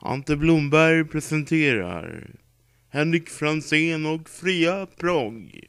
Ante Blomberg presenterar Henrik Fransén och Fria Progg.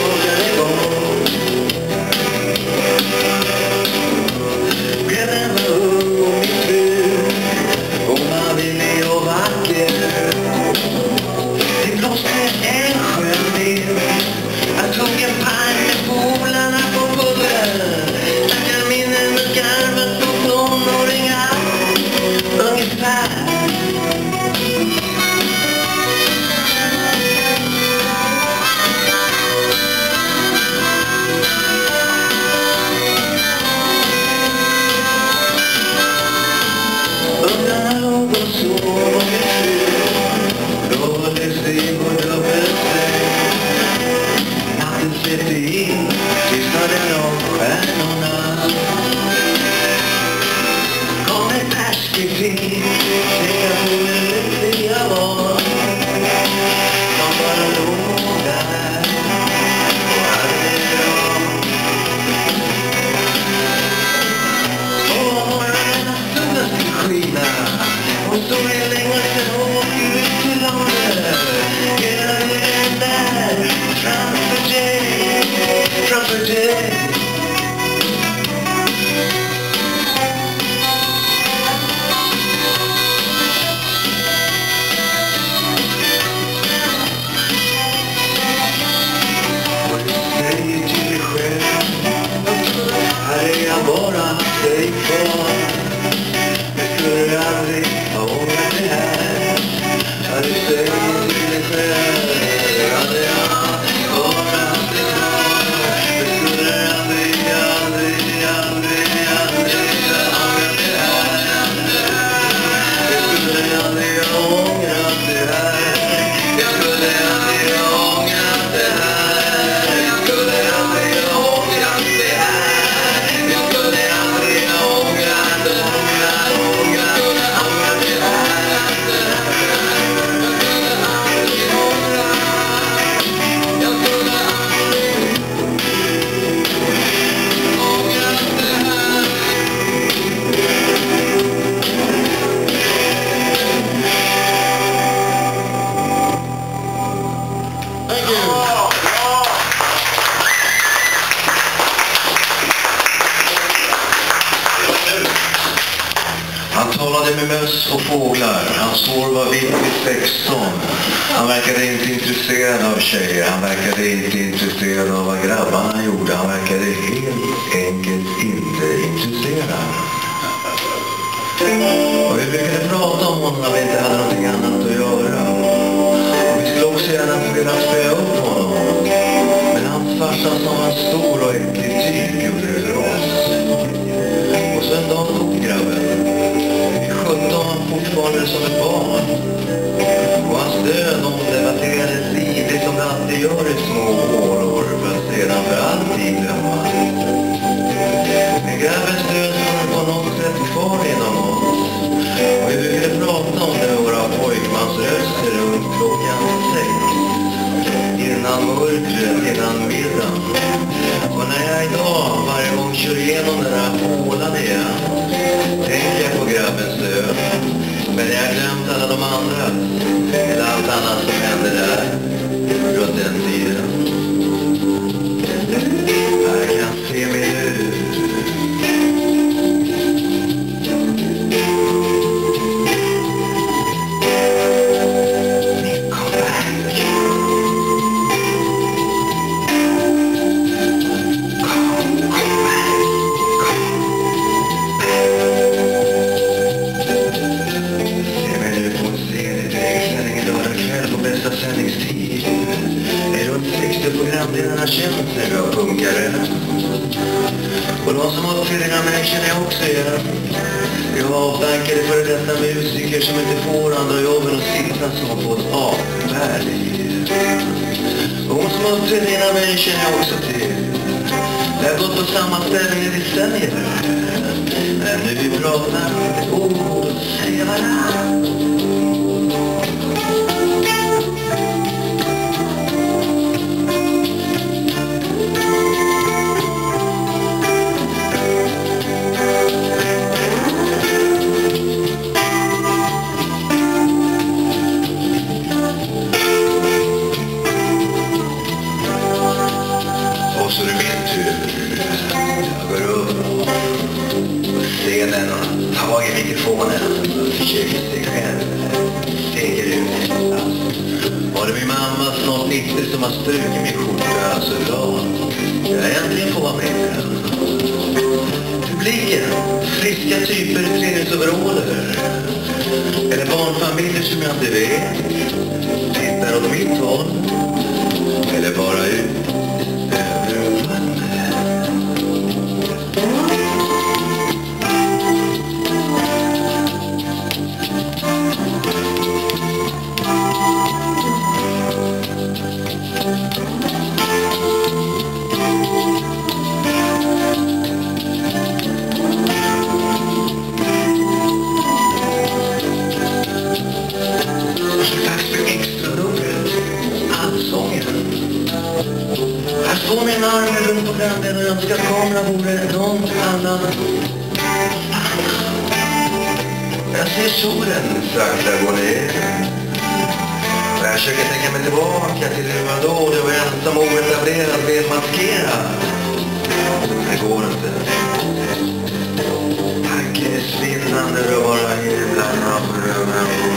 Jag talade och fåglar. Hans hår var vitt vid 16. Han verkade inte intresserad av tjejer. Han verkade inte intresserad av vad grabbarna gjorde. Han verkade helt enkelt inte intresserad. Och vi brukade prata om honom när vi inte hade någonting annat att göra. Och vi skulle också gärna vilja spöa upp honom. Men hans farsa som var stor och äcklig typ gjorde det för oss. Och så en dag dog grabben. Vid 17 var han fortfarande som ett barn. Och hans död omdebatterades livligt som det alltid gör i små åror, men sedan för alltid glömmas. Men grabbens död står på något sätt kvar inom oss. Och vi brukade prata om det med våra pojkmansröster runt klockan sex. Innan mörkret, innan middagen. Och när jag idag varje gång kör igenom den här hålan igen död. Men jag har glömt alla de andra. Eller allt annat som hände där. Runt den tiden. Någon de som uppfinningar mig känner jag också igen. Vi har avdankade före detta musiker som inte får andra jobb än att sitta som har fått avvärdig. Hon som uppfyller innan mig känner jag också till. Vi har gått på samma ställe i decennier. Men nu vi pratar ett ord och säger varann. Lägger tar mikrofonen och försöker sig själv. Steger ut. Var det min mamma, snart 90, som har strukit min skjorta så glad jag äntligen får vara med. Publiken, friska typer i träningsoveraller. Eller barnfamiljer som jag inte vet. Tittar åt mitt håll. Eller bara ut på gränden och önskar att kameran vore någon annan. Jag ser solen sakta gå ner. Och jag försöker tänka mig tillbaka till hur man då, det var ensam och oetablerad, blev maskerad. Det går inte. Tanken är svindlande, och bara himlarna för